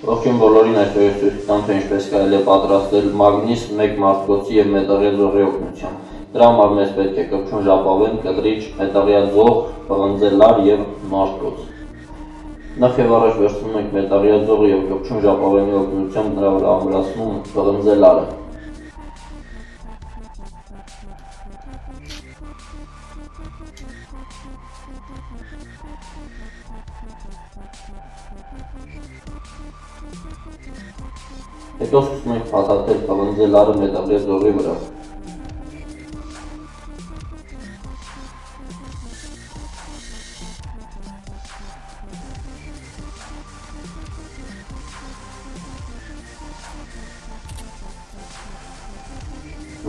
Ողջույն բոլորին այսօր ես ցույց կտամ թե ինչպես կարելի է պատրաստել մագնիս 1 մարտկոցի եւ մետաղյա ձողի օգնությամբ։ Դրա համար մեզ պետք է կպչուն ժապավեն, կտրիչ, մետաղյա ձող, պղնձելար եւ մարտկոց։ Նախ եւ առաջ վերցնում ենք մետաղյա ձողը եւ կպչուն ժապավենի օգնությամբ նրա վրա ամրացնում պղնձելարը։ Հետո սկսում ենք փաթաթել պղնձելարը մետաղյա ձողի վրա։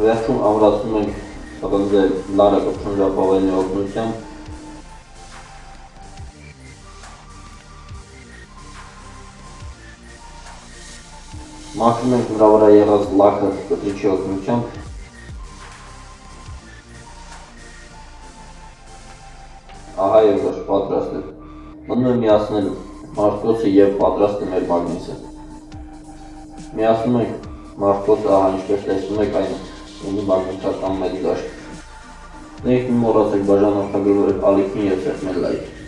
Վերջում ամրացնում ենք պղնձելարը կպչուն ժապավենի օգնությամբ Մաքրում ենք նրա վրա եղած լաքը կտրիչի օգնությամբ։ Ահա ոչ պատրաստ է։ Մնում է միացնել մարտկոցը եւ պատրաստ է մեր մագնիսը։ Միացնում ենք մարտկոցը, ահա ինչպես տեսնում եք, այն ունի մագնիսական մեծ դաշտ։ Դեք մի մոռացեք բաժանորդագրվել ալիքին եւ սեղմել լայք։